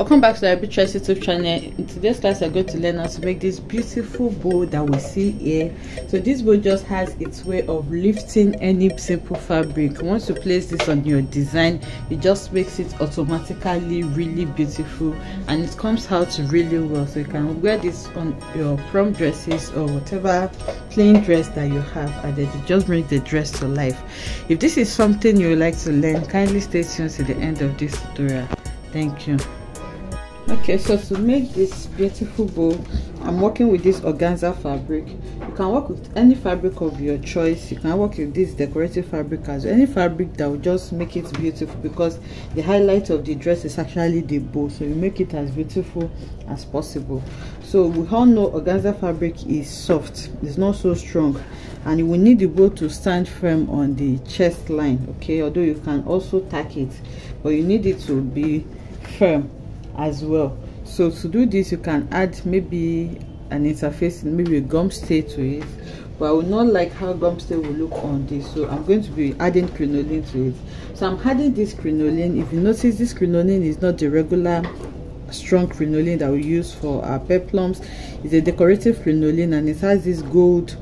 welcome back to the LarryB Threads youtube channel. In today's class I'm going to learn how to make this beautiful bow that we see here. So this bow just has its way of lifting any simple fabric. Once you place this on your design it just makes it automatically really beautiful and it comes out really well. So you can wear this on your prom dresses or whatever plain dress that you have and it just brings the dress to life. If this is something you would like to learn kindly stay tuned to the end of this tutorial thank you. Okay so to make this beautiful bow i'm working with this organza fabric. You can work with any fabric of your choice. You can work with this decorative fabric as well. any fabric that will just make it beautiful because the highlight of the dress is actually the bow so you make it as beautiful as possible. So we all know organza fabric is soft. It's not so strong. And you will need the bow to stand firm on the chest line okay? Although you can also tack it but you need it to be firm as well. So to do this you can add maybe an interface maybe a gum stay to it. But i would not like how gum stay will look on this. So i'm going to be adding crinoline to it. So i'm adding this crinoline. If you notice this crinoline is not the regular strong crinoline that we use for our peplums. It's a decorative crinoline and it has this gold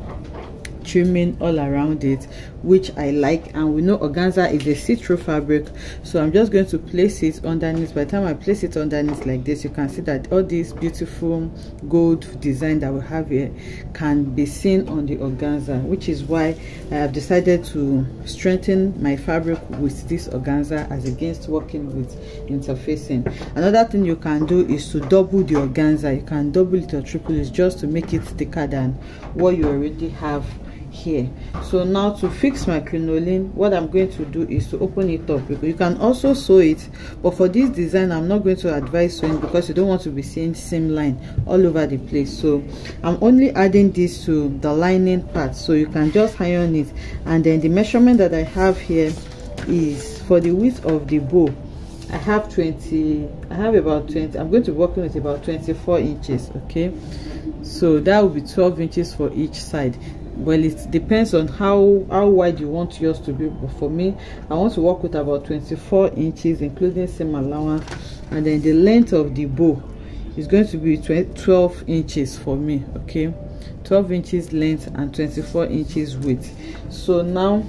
trimming all around it which i like and we know organza is a see-through fabric so i'm just going to place it underneath. By the time i place it underneath like this you can see that all this beautiful gold design that we have here can be seen on the organza which is why i have decided to strengthen my fabric with this organza as against working with interfacing. Another thing you can do is to double the organza. You can double it or triple it just to make it thicker than what you already have here. So now to fix my crinoline what i'm going to do is to open it up. You can also sew it but for this design i'm not going to advise sewing because you don't want to be seeing seam line all over the place. So i'm only adding this to the lining part. So you can just iron it. And then the measurement that i have here is for the width of the bow i have 20 i have about 20 i'm going to be working with about 24 inches okay? So that will be 12 inches for each side well it depends on how how wide you want yours to be. But for me i want to work with about 24 inches including seam allowance. And then the length of the bow is going to be 12 inches for me okay? 12 inches length and 24 inches width. So now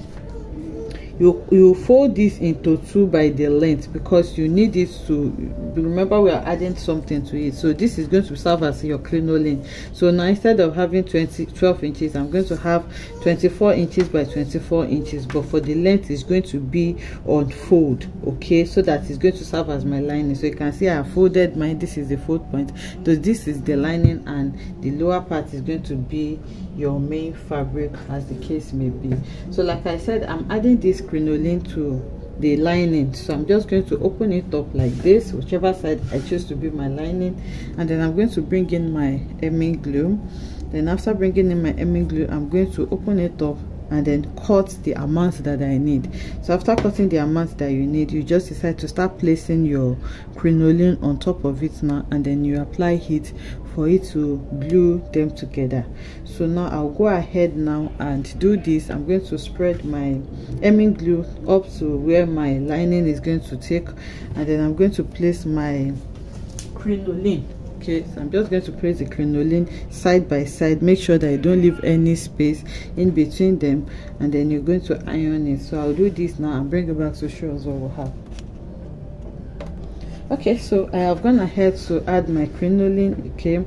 you you fold this into two by the length because you need it to remember we are adding something to it. So this is going to serve as your crinoline. So now instead of having 20 12 inches i'm going to have 24 inches by 24 inches. But for the length is going to be on fold okay? So that is going to serve as my lining. So you can see i folded mine. This is the fold point. So this is the lining and the lower part is going to be your main fabric as the case may be. So like i said i'm adding this crinoline to the lining. So i'm just going to open it up like this whichever side i choose to be my lining. And then i'm going to bring in my hemming glue. Then after bringing in my hemming glue i'm going to open it up and then cut the amount that I need. So after cutting the amount that you need, you just decide to start placing your crinoline on top of it now and then you apply heat for it to glue them together. So now I'll go ahead now and do this. I'm going to spread my hemming glue up to where my lining is going to take and then I'm going to place my crinoline okay so i'm just going to place the crinoline side by side make sure that you don't leave any space in between them and then you're going to iron it. So i'll do this now and bring it back to show us what we'll have okay so i have gone ahead to add my crinoline okay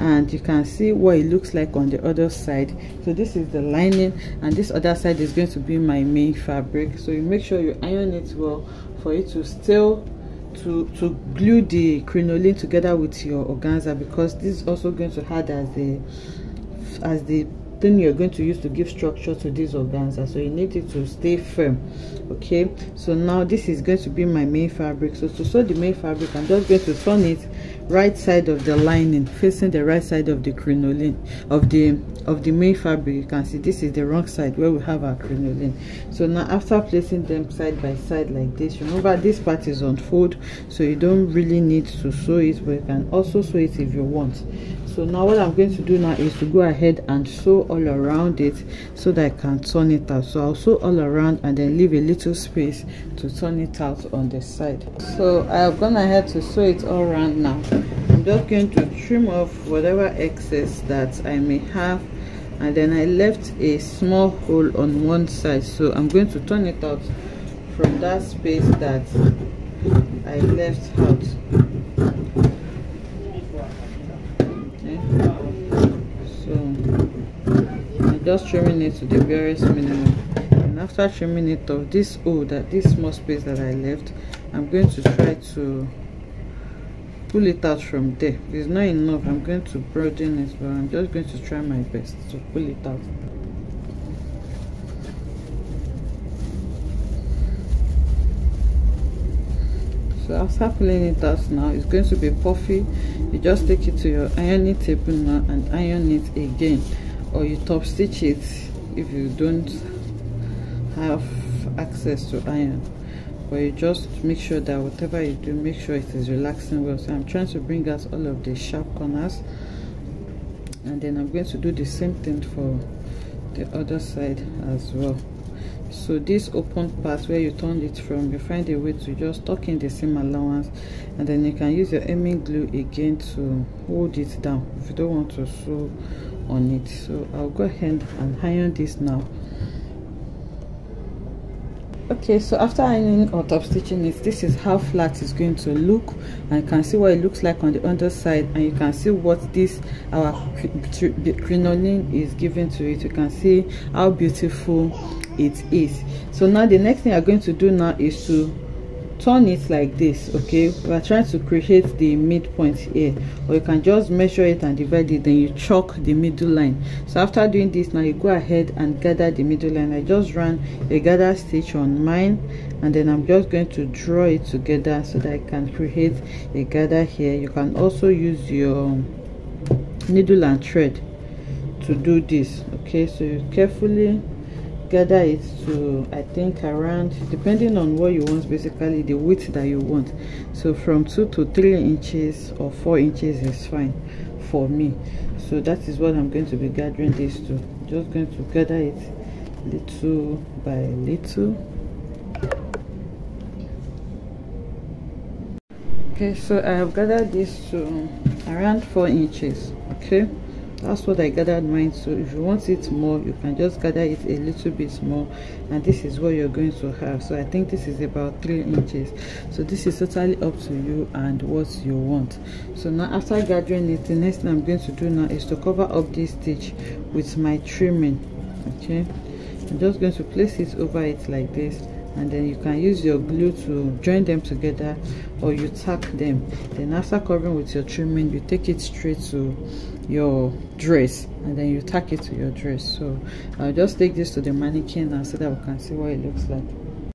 and you can see what it looks like on the other side. So this is the lining and this other side is going to be my main fabric. So you make sure you iron it well for it to still to to glue the crinoline together with your organza because this is also going to add as the as the thing you're going to use to give structure to this organza. So you need it to stay firm okay? So now this is going to be my main fabric. So to sew the main fabric i'm just going to turn it right side of the lining facing the right side of the crinoline of the of the main fabric. You can see this is the wrong side where we have our crinoline. So now after placing them side by side like this remember this part is on fold so you don't really need to sew it but you can also sew it if you want so now what i'm going to do now is to go ahead and sew all around it so that i can turn it out. So i'll sew all around and then leave a little space to turn it out on the side. So i have gone ahead to sew it all around now. I'm just going to trim off whatever excess that i may have. And then i left a small hole on one side. So i'm going to turn it out from that space that i left out just trimming it to the barest minimum. And after trimming it off this hole that this small space that i left i'm going to try to pull it out from there. It's not enough i'm going to broaden it but i'm just going to try my best to pull it out. So after pulling it out now it's going to be puffy. You just take it to your ironing table now and iron it again or you top stitch it if you don't have access to iron. But you just make sure that whatever you do make sure it is relaxing well. So i'm trying to bring out all of the sharp corners. And then i'm going to do the same thing for the other side as well. So this open part where you turned it from you find a way to just tuck in the seam allowance. And then you can use your hemming glue again to hold it down if you don't want to sew on it. So i'll go ahead and iron this now. Okay so after ironing or top stitching it this is how flat it's going to look. And you can see what it looks like on the underside. And you can see what this our crinoline is giving to it. You can see how beautiful it is. So now the next thing i'm going to do now is to turn it like this okay? We are trying to create the midpoint here or you can just measure it and divide it then you chalk the middle line. So after doing this now you go ahead and gather the middle line. I just ran a gather stitch on mine and then i'm just going to draw it together so that i can create a gather here. You can also use your needle and thread to do this okay? So you carefully gather it to i think around depending on what you want basically the width that you want. So from two to three inches or four inches is fine for me. So that is what i'm going to be gathering this to. Just going to gather it little by little. Okay so i have gathered this to around four inches okay that's what i gathered mine so if you want it more you can just gather it a little bit more. And this is what you're going to have. So i think this is about three inches. So this is totally up to you and what you want. So now after gathering it the next thing i'm going to do now is to cover up this stitch with my trimming. Okay? I'm just going to place it over it like this and then you can use your glue to join them together or you tack them. Then after covering with your trimming you take it straight to your dress and then you tack it to your dress. So i'll just take this to the mannequin now so that we can see what it looks like.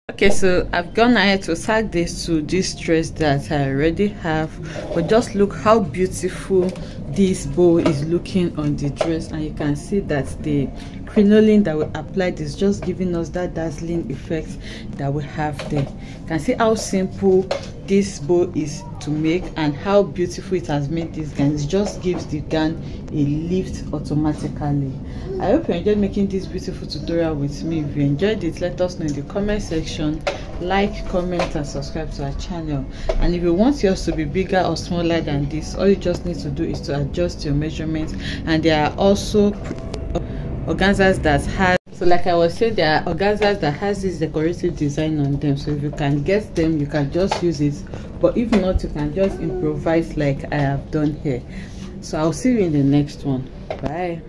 Okay so i've gone ahead to tack this to this dress that i already have. But just look how beautiful this bow is looking on the dress. And you can see that the crinoline that we applied is just giving us that dazzling effect that we have there. You can see how simple this bow is to make and how beautiful it has made this gun it just gives the gun a lift automatically. I hope you enjoyed making this beautiful tutorial with me. If you enjoyed it let us know in the comment section. Like comment and subscribe to our channel. And if you want yours to be bigger or smaller than this all you just need to do is to adjust your measurements. And there are also organzas that has so like i was saying there are organzas that has this decorative design on them. So if you can get them you can just use it. But if not you can just improvise like i have done here. So i'll see you in the next one. Bye